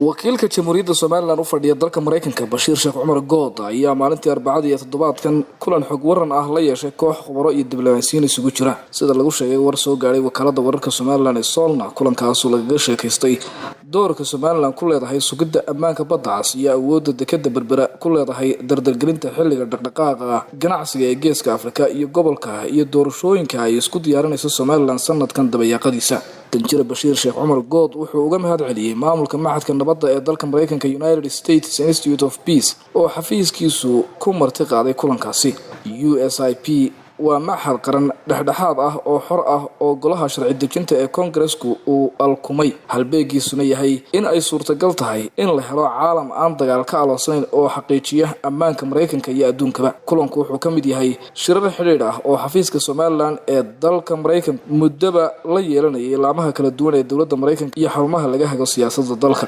wakiilka jamhuuriyadda somalilan u fadhiya dalka maraykanka bashiir sheekh cumar good ayaa maalintii arbacada iyo toddobaadkan kulan xog waran ah la yeeshay koox khubaro iyo diblomaasiyiin isugu jira. Sida lagu sheegay war soo gaadhay wakaalada wararka somalilan ee solna kulankaasu lagaga sheekaystay. Doorka somalilan ku leedahay sugidda ammaanka badda cas iyo awoodda dekada berbera ku leedahay dardargelinta xilliga dhaqdhaqaaqa ganacsiga ee geeska afrika iyo gobolka iyo doorashooyinka ay isku diyaarinayso somalilan sanadkan dabayaaqadiisa danjire bashiir sheekh cumar good wuxuu uga mahad celiyey maamulka maxadka nabadda ee dalka maraykanka united states institute of peace oo xafiiskiisu ku marti qaaday kulankaasi. U s i p waa maxad qaran dhexdhexaad ah oo xor ah oo golaha sharci dejinta ee koongaresku uu alkumay. Halbeegiisuna yahay in ay suurtagal tahay in la helo caalam aan dagaal ka aloosnayn oo xaqiijiya ammaanka maraykanka iyo adduunkaba. Kulanku wuxuu ka mid yahay shirar xidhiidh ah oo xafiiska somalilan ee dalka maraykanka muddaba la yeelanayay laamaha kala duwan ee dowladda maraykanka iyo xarumaha laga hago siyaasadda dalka